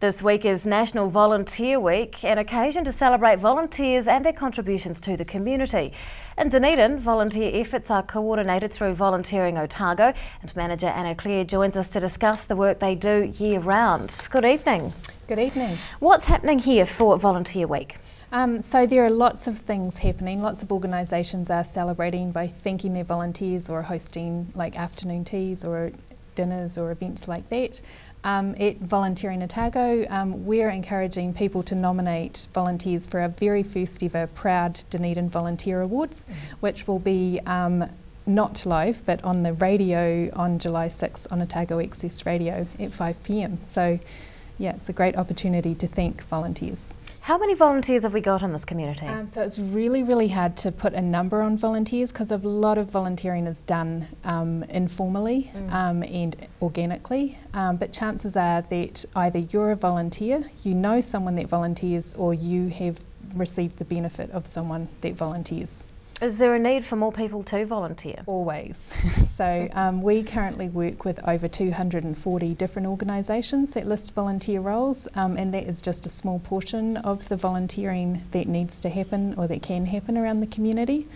This week is National Volunteer Week, an occasion to celebrate volunteers and their contributions to the community. In Dunedin, volunteer efforts are coordinated through Volunteering Otago, and manager Anna Clere joins us to discuss the work they do year round. Good evening. Good evening. What's happening here for Volunteer Week? Um, so there are lots of things happening. Lots of organisations are celebrating by thanking their volunteers or hosting like afternoon teas or dinners or events like that. Um, at Volunteering Otago, um, we're encouraging people to nominate volunteers for our very first ever Proud Dunedin Volunteer Awards, mm. which will be um, not live but on the radio on July 6th on Otago Access Radio at 5pm. So, yeah, it's a great opportunity to thank volunteers. How many volunteers have we got in this community? Um, so it's really, really hard to put a number on volunteers because a lot of volunteering is done um, informally mm. um, and organically. Um, but chances are that either you're a volunteer, you know someone that volunteers, or you have received the benefit of someone that volunteers. Is there a need for more people to volunteer? Always. so um, we currently work with over 240 different organisations that list volunteer roles um, and that is just a small portion of the volunteering that needs to happen or that can happen around the community.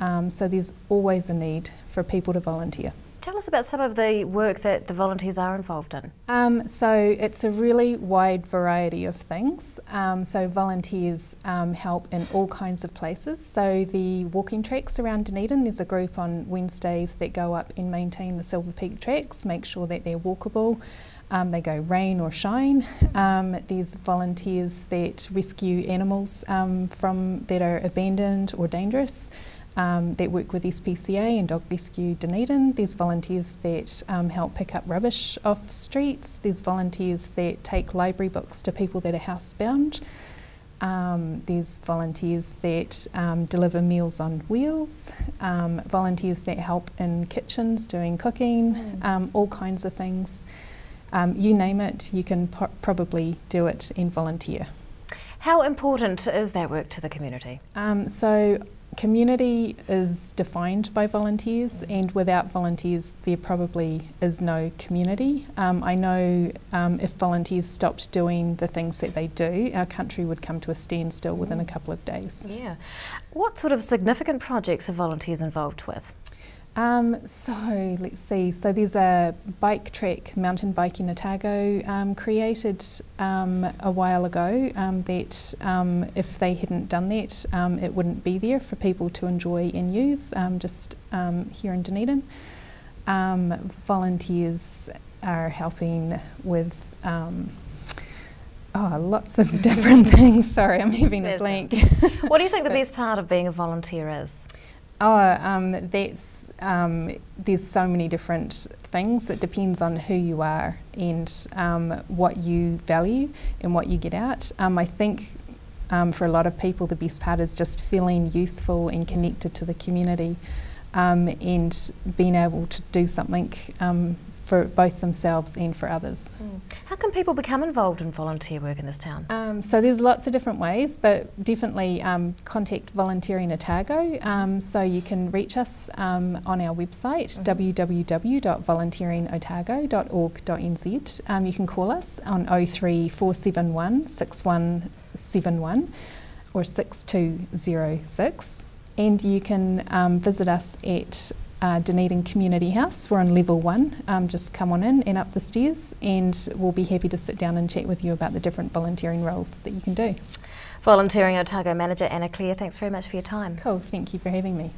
Um, so there's always a need for people to volunteer. Tell us about some of the work that the volunteers are involved in. Um, so it's a really wide variety of things. Um, so volunteers um, help in all kinds of places. So the walking tracks around Dunedin, there's a group on Wednesdays that go up and maintain the Silver Peak tracks, make sure that they're walkable. Um, they go rain or shine. Um, there's volunteers that rescue animals um, from that are abandoned or dangerous um, that work with SPCA and Dog Rescue Dunedin. There's volunteers that um, help pick up rubbish off streets. There's volunteers that take library books to people that are housebound. Um, there's volunteers that um, deliver meals on wheels, um, volunteers that help in kitchens doing cooking, mm. Um, all kinds of things. you name it, you can probably do it and volunteer. How important is that work to the community? Um, so community is defined by volunteers, and without volunteers, there probably is no community. Um, I know um, if volunteers stopped doing the things that they do, our country would come to a standstill within a couple of days. Yeah. What sort of significant projects are volunteers involved with? Um, so let's see. So there's a bike track, mountain biking Otago, um, created um, a while ago. Um, that um, if they hadn't done that, um, it wouldn't be there for people to enjoy and use. just here in Dunedin, volunteers are helping with. Oh, lots of different things. Sorry, I'm having a blank. what do you think the best part of being a volunteer is? Oh, um, that's um, there's so many different things. It depends on who you are and um, what you value and what you get out. Um, I think um, for a lot of people, the best part is just feeling useful and connected to the community um, and being able to do something um, for both themselves and for others. Mm. How can people become involved in volunteer work in this town? Um, so there's lots of different ways, but definitely um, contact Volunteering Otago. Um, so you can reach us um, on our website mm -hmm. www.volunteeringotago.org.nz. Um, you can call us on 03471 6171 or 6206 and you can um, visit us at uh, Dunedin Community House. We're on level one. Um, just come on in and up the stairs, and we'll be happy to sit down and chat with you about the different volunteering roles that you can do. Volunteering Otago Manager Anna Clere, thanks very much for your time. Cool, thank you for having me.